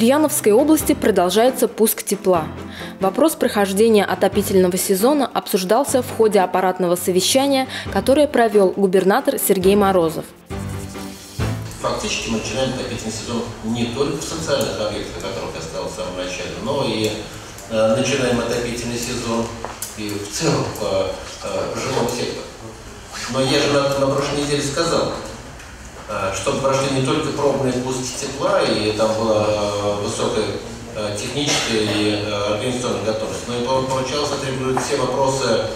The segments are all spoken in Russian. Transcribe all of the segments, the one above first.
Ульяновской области продолжается пуск тепла. Вопрос прохождения отопительного сезона обсуждался в ходе аппаратного совещания, которое провел губернатор Сергей Морозов. Фактически мы начинаем отопительный сезон не только в социальных объектах, о которых я сказал в самом начале, но и э, начинаем отопительный сезон и в целом по э, жилому сектору. Но я же на, на прошлой неделе сказал, чтобы прошли не только пробные пуски тепла, и там была э, высокая э, техническая и организационная готовность, но и получалось отрегулировать все вопросы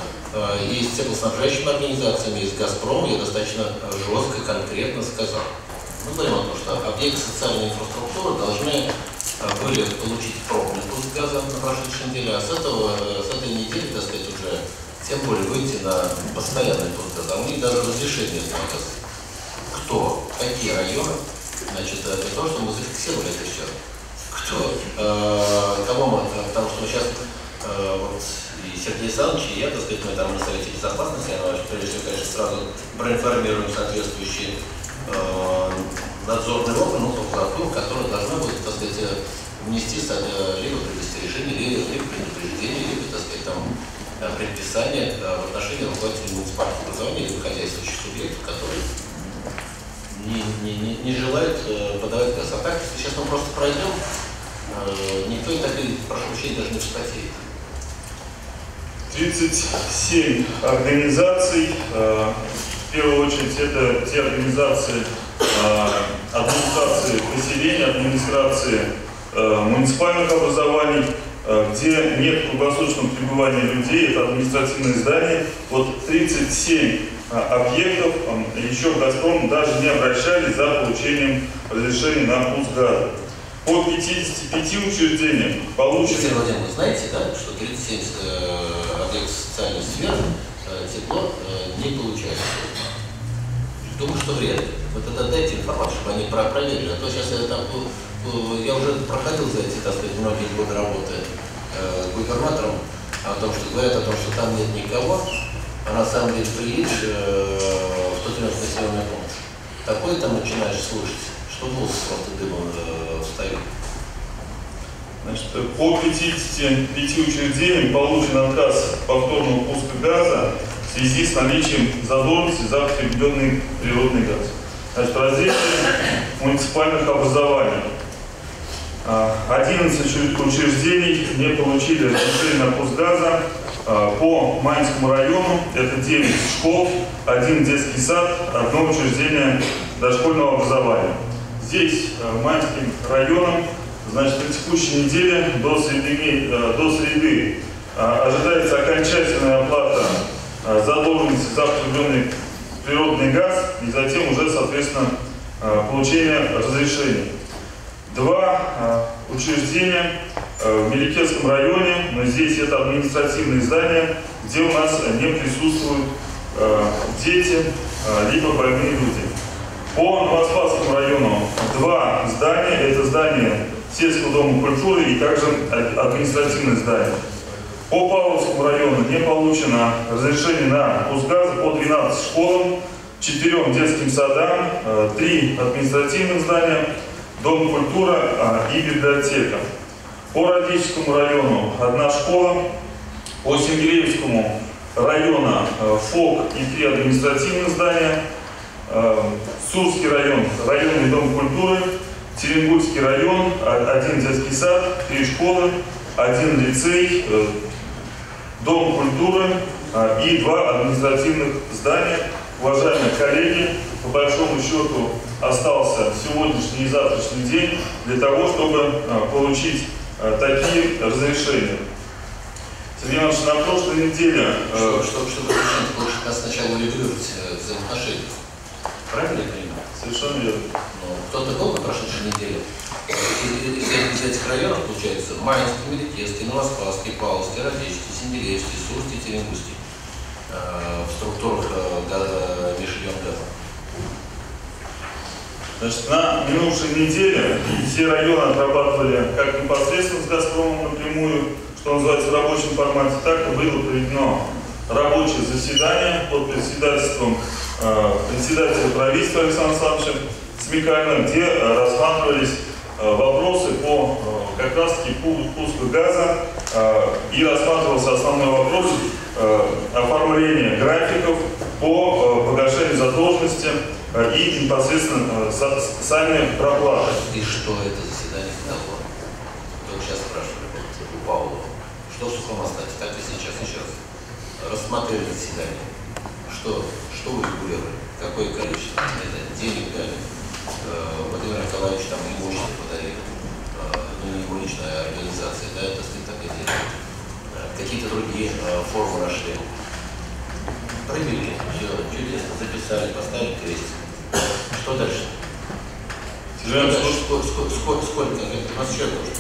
и с теплоснабжающими организациями, и с «Газпромом» я достаточно жестко, конкретно сказал. Мы говорим о том, что объекты социальной инфраструктуры должны были получить пробный пуск газа на прошедшей неделе, а с, этого, с этой недели, так сказать, уже тем более выйти на постоянный пуск газа. А них даже разрешение этого газа кто, какие районы, значит, для того, чтобы мы зафиксировали это все. Кто, э, кого мы, потому что мы сейчас э, вот и Сергей Александрович, и я, так сказать, мы там на Совете Безопасности, я, прежде всего, конечно, сразу проинформируем соответствующие э, надзорные органы, ну, прокуратуру, которые должны будут, так сказать, внести э, либо предостережение, либо, либо предупреждение, либо, так сказать, там, э, предписание э, в отношении руководителей муниципальных образований или хозяйствующих субъектов, которые не, не, не, не желают э, подавать газ. А так, если сейчас мы просто пройдем, э, никто и так, прошу прощения, даже не вспотеет. 37 организаций. Э, в первую очередь это те организации администрации поселения, администрации муниципальных образований, где нет круглосуточного пребывания людей, это административные здания. Вот 37 а, объектов еще в «Газпром» даже не обращались за получением разрешения на пуск газа. По 55 учреждениям получено... Владимирович, знаете, да, что 37 э, объектов социальной сферы э, тепло э, не получают? Думаю, что вряд ли. Вот это дайте информацию, чтобы они проверили. А то сейчас я там, я уже проходил за эти, так сказать, многие годы работы э, губернатором о том, что говорят о том, что там нет никого, а на самом деле приедешь э, в тот населенный пункт, такое там начинаешь слушать, что волосы просто дымом э, встают. Значит, по 55 учреждениям получен отказ повторного пуска газа в связи с наличием задолженности за потребленный природный газ. Значит, в разделе муниципальных образований 11 а, учреждений не получили разрешение на пуск газа по Майнскому району это 9 школ, один детский сад, одно учреждение дошкольного образования. Здесь а, Майнским районом значит, на текущей неделе до среды, а, до среды ожидается окончательная оплата задолженности за потребленный природный газ и затем уже, соответственно, получение разрешения. Два учреждения Э, в Меликетском районе, но здесь это административные здания, где у нас не присутствуют э, дети, э, либо больные люди. По Новоспасскому району два здания, это здание сельского дома культуры и также административное здание. По Павловскому району не получено разрешение на пусгаз по 12 школам, 4 детским садам, 3 административных здания, дом культуры и библиотека. По Радическому району одна школа, по Сингелеевскому района э, ФОК и три административных здания, э, Сурский район, районный дом культуры, Теренгульский район, один детский сад, три школы, один лицей, э, дом культуры и два административных здания. Уважаемые коллеги, по большому счету остался сегодняшний и завтрашний день для того, чтобы получить такие разрешения. Сергей Иванович, на прошлой неделе... Что, что, что вы лучше нас сначала урегулировать э, взаимоотношения. Правильно я понимаю? Совершенно верно. Ну, кто-то был на прошедшей неделе? Из, из этих районов, получается, Майнский, Меликесский, Новоспасский, Павловский, Радечский, Синделевский, Сурский, Теренгусский э, в структурах э, межрегион газа. Значит, на минувшей неделе все районы отрабатывали как непосредственно с «Газпромом» напрямую, что называется, в рабочем формате, так и было проведено рабочее заседание под председательством э, председателя правительства Александра Александровича Смекальна, где э, рассматривались вопросы по как раз таки пуску газа и рассматривался основной вопрос оформления графиков по погашению задолженности и непосредственно сами проплаты. И что это заседание дало? Только сейчас спрашивали у Павлова. Что в сухом остатке? Так и сейчас, еще раз. Рассмотрели заседание. Что, что вы регулировали? Какое количество это, денег дали? Э, Владимир Николаевич там имущество подарил. Э, ну, не его личная организация, да, это так и. Э, какие-то другие формы нашли. Провели, все чудесно, записали, поставили крестик. Что дальше? Что дальше? Сколько, сколько, сколько, сколько? У нас еще тоже.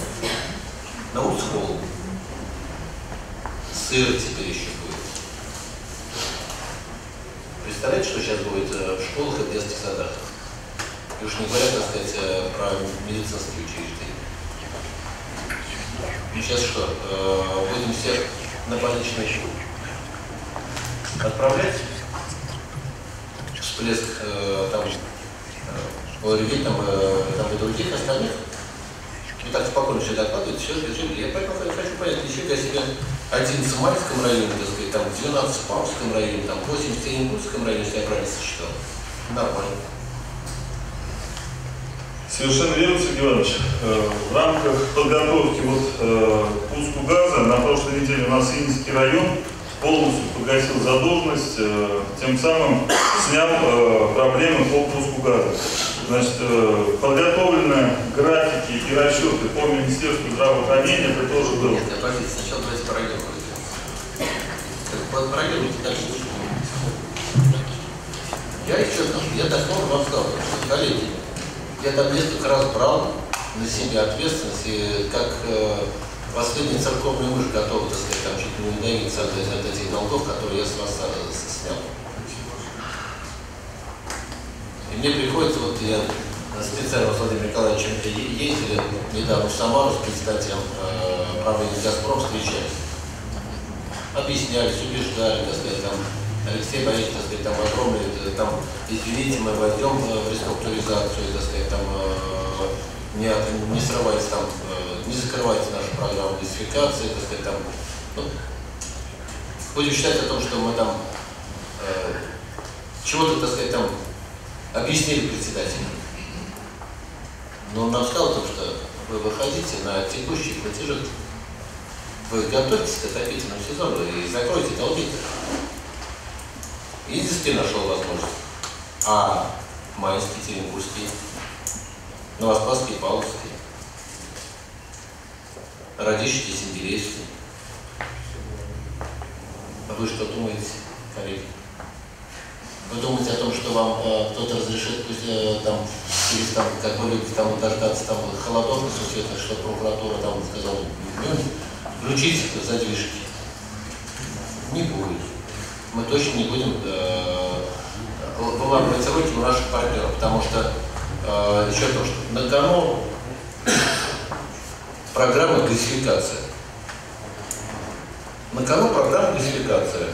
На улице холодно. Сыр теперь еще будет. Представляете, что сейчас будет в школах и детских садах? И уж не говоря, так сказать, про медицинские учреждения. И сейчас что? Будем всех на больничный отправлять? всплеск э, там, э, ОРВИ там, э, там и других остальных. И так спокойно все докладывают, все жили. Я поэтому хочу понять, нифига себе 11 в Мальском районе, так сказать, там 12 в Павском районе, там 8 в Екатеринбургском районе, если я правильно сосчитал. Нормально. Совершенно верно, Сергей Иванович. В рамках подготовки вот, э, пуску газа на прошлой неделе у нас Инский район полностью погасил задолженность, э, тем самым снял э, проблемы по пуску газа. Значит, э, подготовлены графики и расчеты по Министерству здравоохранения, это тоже было. Нет, подождите, сначала давайте про район. Проделайте дальше. Я еще я дословно вам сказал, коллеги, я несколько раз брал на себя ответственность, и как Последний церковный муж готов, так сказать, там чуть не удавиться от, от этих долгов, которые я с вас снял. И мне приходится, вот я специально с Владимиром Николаевичем ездили недавно в Самару с председателем э, правления «Газпром» встречались. Объяснялись, убеждали, так сказать, там, Алексей Борисович, так сказать, там огромный, там, извините, мы войдем в реструктуризацию, так сказать, там, э, не, не срывайте там, э, не закрывайте нашу программу дезинфекции, так сказать, там, ну, будем считать о том, что мы там э, чего-то, так сказать, там объяснили председателю. Но он нам сказал, то, что вы выходите на текущие платежи. Вы готовитесь к отопительному сезону и закройте долги. Единственный нашел возможность. А майский, Екатеринбургский Новоспасский, Павловский, Радищий, Сингелейский. А вы что думаете, коллеги? Вы думаете о том, что вам э, кто-то разрешит, пусть э, там, через там, как вы любите, там дождаться там холодов несусветных, что прокуратура там сказала, ну, включить задвижки. Не будет. Мы точно не будем э, выламывать руки у наших партнеров, потому что э, еще то, что на кону программа газификация. На кону программа газификация.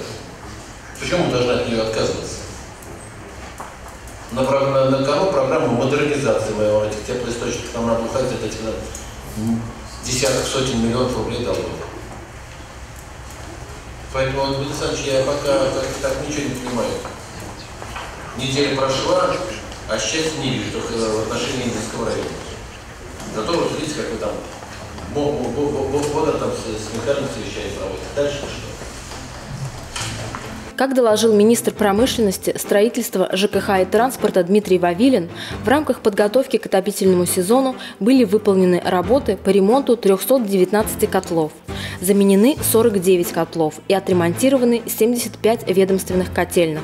Почему мы должны от нее отказываться? На, на, на кону программа модернизации моего этих теплоисточников. Нам надо уходить от этих десяток, сотен миллионов рублей долгов. Поэтому, Андрей Александрович, я пока так, так ничего не понимаю. Неделя прошла, а счастья не вижу, только в отношении Индийского района. Зато вот видите, как вы там бодро там с Михаилом совещание проводите. Дальше что? Как доложил министр промышленности, строительства ЖКХ и транспорта Дмитрий Вавилин, в рамках подготовки к отопительному сезону были выполнены работы по ремонту 319 котлов, заменены 49 котлов и отремонтированы 75 ведомственных котельных.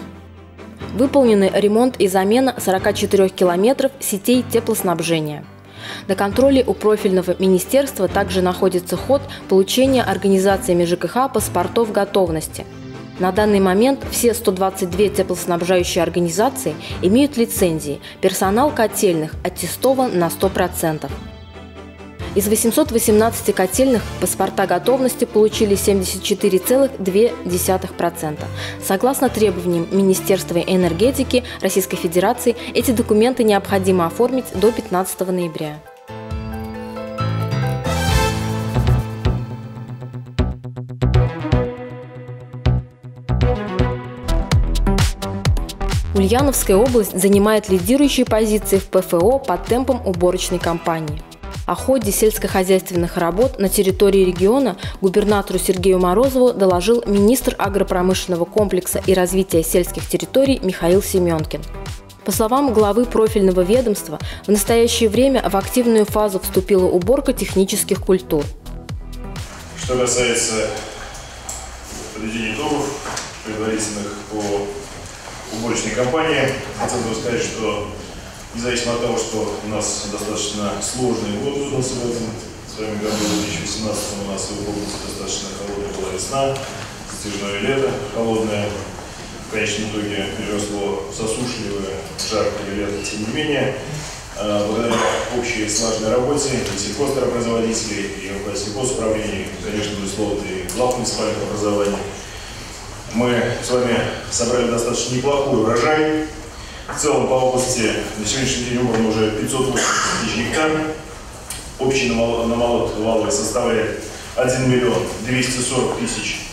Выполнены ремонт и замена 44 километров сетей теплоснабжения. На контроле у профильного министерства также находится ход получения организациями ЖКХ паспортов готовности. На данный момент все 122 теплоснабжающие организации имеют лицензии, персонал котельных аттестован на 100%. Из 818 котельных паспорта готовности получили 74,2%. Согласно требованиям Министерства энергетики Российской Федерации, эти документы необходимо оформить до 15 ноября. Ульяновская область занимает лидирующие позиции в ПФО по темпам уборочной кампании – о ходе сельскохозяйственных работ на территории региона губернатору Сергею Морозову доложил министр агропромышленного комплекса и развития сельских территорий Михаил Семенкин. По словам главы профильного ведомства, в настоящее время в активную фазу вступила уборка технических культур. Что касается подведения итогов, предварительных по уборочной кампании, хотел бы сказать, что независимо от того, что у нас достаточно сложный год выдался в этом с вами году, в 2018 у нас в области достаточно холодная была весна, затяжное лето холодное, в конечном итоге переросло засушливое, жаркое лето, тем не менее, а, благодаря общей слаженной работе и сельхозтоваропроизводителей, и сельхозуправления, конечно, безусловно, и глав муниципальных образований, мы с вами собрали достаточно неплохой урожай. В целом по области на сегодняшний день убрано уже 580 тысяч гектар. Общий намолот валовый составляет 1 миллион 240 тысяч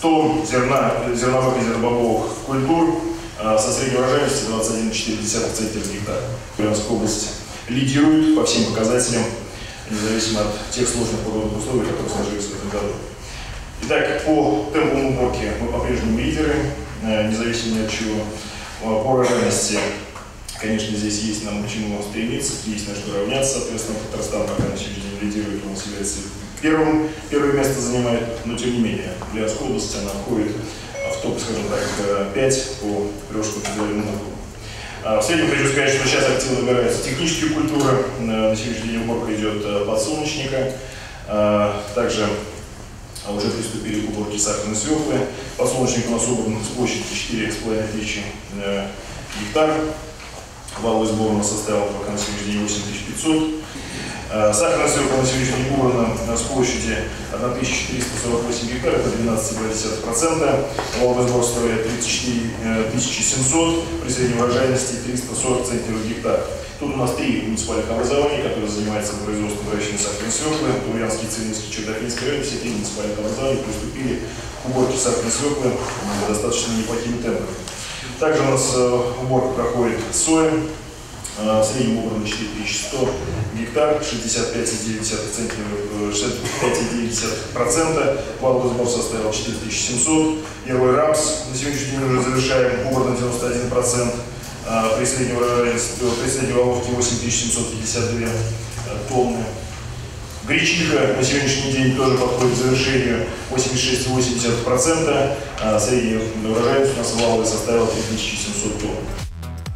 тонн зерна, зерновых и зернобобовых культур а, со средней урожайностью 21,4 центнера в гектар. Ульяновская область лидирует по всем показателям, независимо от тех сложных погодных условий, которые сложились в этом году. Итак, по темпам уборки мы по-прежнему лидеры, э, независимо ни от чего. По урожайности, конечно, здесь есть нам чему стремиться, есть на что равняться. Соответственно, Татарстан пока на день лидирует, он является первым, первое место занимает, но тем не менее, Ульяновская область, она входит в топ, скажем так, 5 по Крюшку федеральному а в среднем хочу сказать, что сейчас активно набираются технические культуры. Э, на сегодняшний день уборка идет э, подсолнечника. Также а уже приступили к уборке сахарной свеклы. Подсолнечник у нас убран с площади 4,5 тысячи э, гектар. Валовый сбор у нас составил пока на сегодняшний день 8500. Э, сахарная свекла на сегодняшний день убрана с площади 1448 гектар, это 12,2%. Валовый сбор составляет 34 700 при средней урожайности 340 центнеров гектар. Тут у нас три муниципальных образования, которые занимаются производством выращивания сахарной свеклы. Ульянский, Цивильский, Чердофинский район, все три муниципальных образования приступили к уборке сахарной свеклы достаточно неплохими темпами. Также у нас э, уборка проходит соя. Э, в среднем убрано 4100 гектар, 65,9%, 65,9%. Валовый сбор составил 4700. Первый рамс на сегодняшний день уже завершаем, убрано 91%. А, при средней, при средней воловке 8752 тонны. Гречиха на сегодняшний день тоже подходит к завершению 86,8%, а средняя урожайность у нас валовая составила 3700 тонн.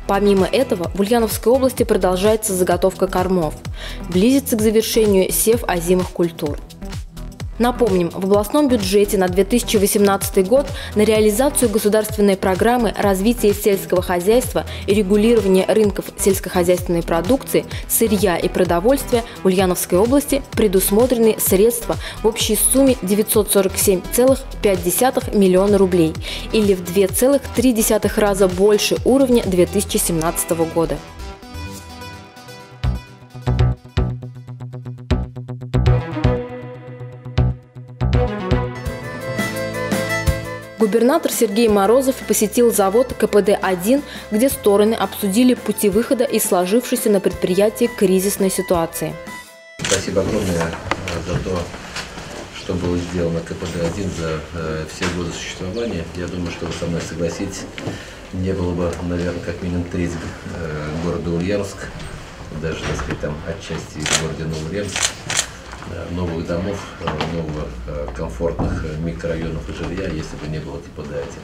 Помимо этого, в Ульяновской области продолжается заготовка кормов. Близится к завершению сев озимых культур. Напомним, в областном бюджете на 2018 год на реализацию государственной программы развития сельского хозяйства и регулирования рынков сельскохозяйственной продукции, сырья и продовольствия в Ульяновской области предусмотрены средства в общей сумме 947,5 миллиона рублей или в 2,3 раза больше уровня 2017 года. Губернатор Сергей Морозов посетил завод КПД-1, где стороны обсудили пути выхода из сложившейся на предприятии кризисной ситуации. Спасибо огромное э, за то, что было сделано КПД-1 за э, все годы существования. Я думаю, что вы со мной согласитесь, не было бы, наверное, как минимум треть э, города Ульяновск, даже, так сказать, там отчасти в городе Новоульяновск, новых домов, э, новых э, комфортных э, микрорайонов и жилья, если бы не было типа дайте.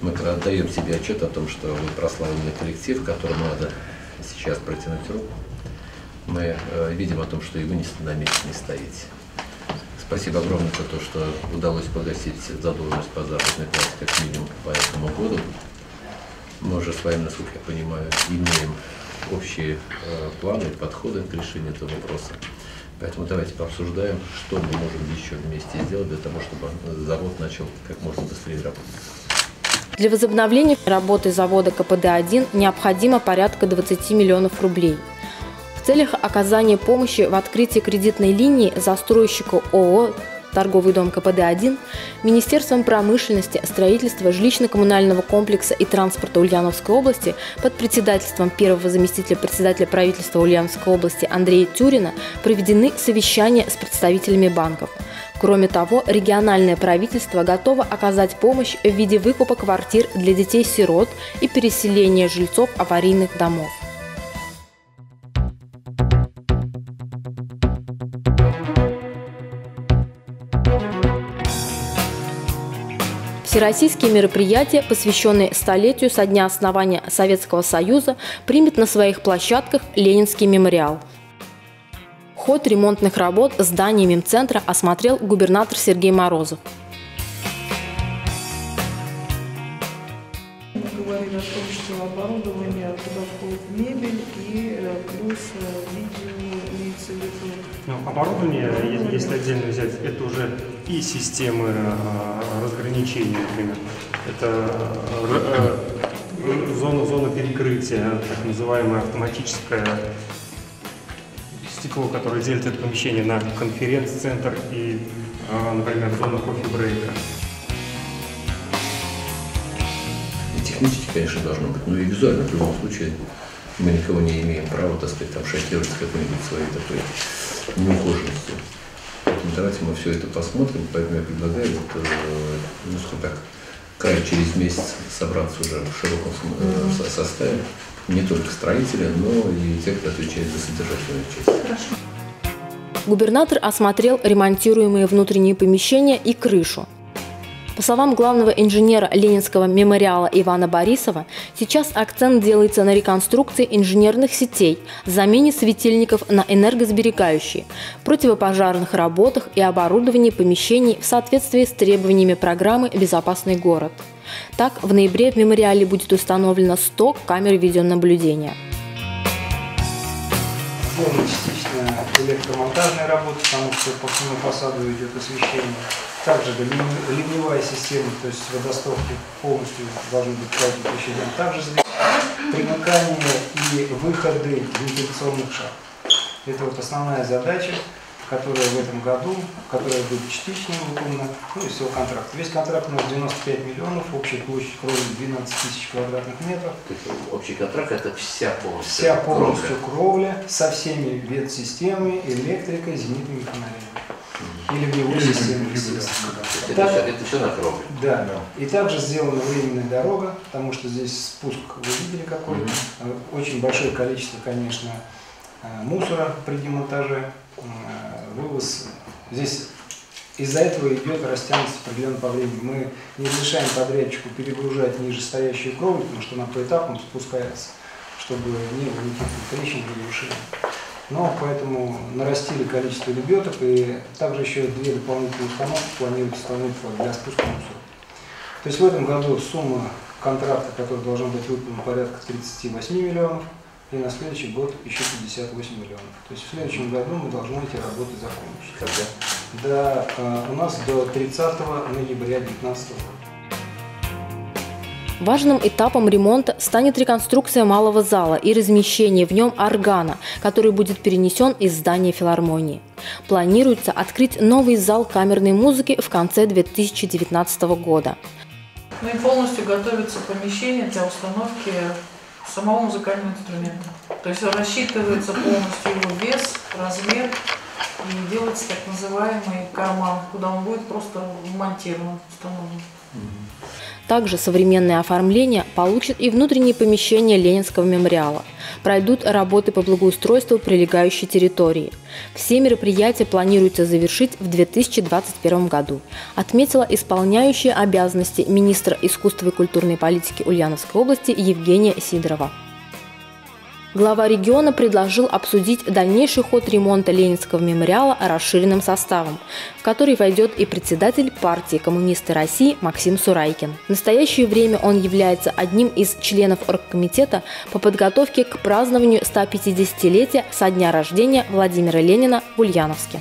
Мы отдаем себе отчет о том, что вы прославленный коллектив, которому надо сейчас протянуть руку. Мы видим о том, что и вы на месте не стоите. Спасибо огромное за то, что удалось погасить задолженность по заработной плате как минимум по этому году. Мы уже с вами, насколько я понимаю, имеем общие планы и подходы к решению этого вопроса. Поэтому давайте пообсуждаем, что мы можем еще вместе сделать для того, чтобы завод начал как можно быстрее работать. Для возобновления работы завода КПД-1 необходимо порядка 20 миллионов рублей. В целях оказания помощи в открытии кредитной линии застройщику ООО торговый дом КПД-1, Министерством промышленности, строительства, жилищно-коммунального комплекса и транспорта Ульяновской области под председательством первого заместителя председателя правительства Ульяновской области Андрея Тюрина проведены совещания с представителями банков. Кроме того, региональное правительство готово оказать помощь в виде выкупа квартир для детей-сирот и переселения жильцов аварийных домов. Всероссийские мероприятия, посвященные столетию со дня основания Советского Союза, примет на своих площадках Ленинский мемориал. Ход ремонтных работ здания Мемцентра осмотрел губернатор Сергей Морозов. Оборудование, если отдельно взять, это уже и системы э, разграничения, например. Это э, э, зона, зона перекрытия, так называемое автоматическое стекло, которое делит это помещение на конференц-центр и, э, например, зона кофе-брейка. Технически, конечно, должно быть, но и визуально в любом случае мы никого не имеем права, так сказать, там шокировать какой-нибудь своей такой неухоженностью. Поэтому давайте мы все это посмотрим, поэтому я предлагаю, вот, э, ну, скажем так, край через месяц собраться уже в широком э, со- составе, не только строители, но и те, кто отвечает за содержательную часть. Губернатор осмотрел ремонтируемые внутренние помещения и крышу. По словам главного инженера Ленинского мемориала Ивана Борисова, сейчас акцент делается на реконструкции инженерных сетей, замене светильников на энергосберегающие, противопожарных работах и оборудовании помещений в соответствии с требованиями программы «Безопасный город». Так, в ноябре в мемориале будет установлено 100 камер видеонаблюдения. Сделаны частично электромонтажные работы, потому что по всему фасаду идет освещение. Также ливне- ливневая система, то есть водостоки полностью должны быть каждый тысячи дней. Также примыкание и выходы вентиляционных шахт. Это вот основная задача, которая в этом году, которая будет частично выполнена, ну и всего контракт. Весь контракт у нас 95 миллионов, общая площадь крови 12 тысяч квадратных метров. Общий контракт – это вся полностью. Вся полностью кровля со всеми ветсистемами, электрикой, зенитными фонарями. И ливневой системой, естественно. Так- это все на кровле. Да. И также сделана временная дорога, потому что здесь спуск, вы видели какой. Э, Очень большое количество, конечно, э, мусора при демонтаже, э, вывоз. Здесь из-за этого идет растянутость определенно по времени. Мы не разрешаем подрядчику перегружать нижестоящую кровлю, потому что она поэтапно спускается, чтобы не было никаких трещин или разрушений. Но поэтому нарастили количество лебедок и также еще две дополнительные установки планируется установить для спуска мусора. То есть в этом году сумма контракта, который должен быть выполнен, порядка 38 миллионов, и на следующий год еще 58 миллионов. То есть в следующем году мы должны эти работы закончить. Когда? Да, э, у нас до 30 ноября 2019 года. Важным этапом ремонта станет реконструкция малого зала и размещение в нем органа, который будет перенесен из здания филармонии. Планируется открыть новый зал камерной музыки в конце 2019 года. Ну и полностью готовится помещение для установки самого музыкального инструмента. То есть рассчитывается полностью его вес, размер и делается так называемый карман, куда он будет просто вмонтирован, установлен. Также современное оформление получит и внутренние помещения Ленинского мемориала. Пройдут работы по благоустройству прилегающей территории. Все мероприятия планируется завершить в 2021 году, отметила исполняющая обязанности министра искусства и культурной политики Ульяновской области Евгения Сидорова. Глава региона предложил обсудить дальнейший ход ремонта Ленинского мемориала расширенным составом, в который войдет и председатель партии «Коммунисты России» Максим Сурайкин. В настоящее время он является одним из членов оргкомитета по подготовке к празднованию 150-летия со дня рождения Владимира Ленина в Ульяновске.